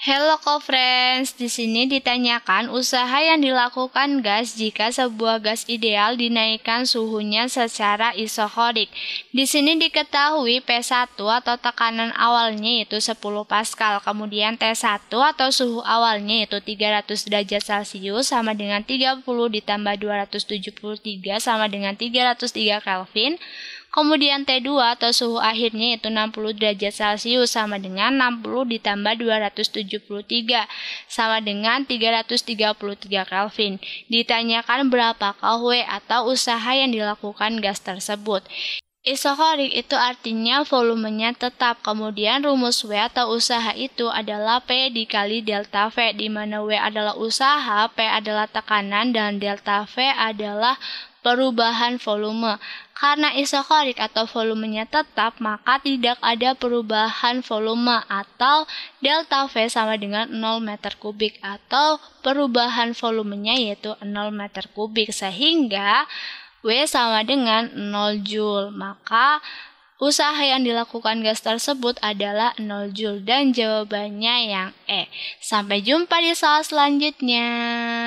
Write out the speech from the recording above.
Hello co-friends, di sini ditanyakan usaha yang dilakukan gas jika sebuah gas ideal dinaikkan suhunya secara isokorik. Di sini diketahui P1 atau tekanan awalnya itu 10 Pascal, kemudian T1 atau suhu awalnya itu 300 derajat Celcius sama dengan 30 ditambah 273 sama dengan 303 Kelvin. Kemudian T2 atau suhu akhirnya itu 60 derajat Celcius sama dengan 60 ditambah 273 sama dengan 333 Kelvin. Ditanyakan berapakah W atau usaha yang dilakukan gas tersebut. Isokorik itu artinya volumenya tetap. Kemudian rumus W atau usaha itu adalah P dikali delta V, di mana W adalah usaha, P adalah tekanan, dan delta V adalah perubahan volume. Karena isokorik atau volumenya tetap, maka tidak ada perubahan volume atau delta V sama dengan 0 meter kubik atau perubahan volumenya yaitu 0 meter kubik sehingga W sama dengan 0 Joule. Maka usaha yang dilakukan gas tersebut adalah 0 Joule dan jawabannya yang E. Sampai jumpa di soal selanjutnya.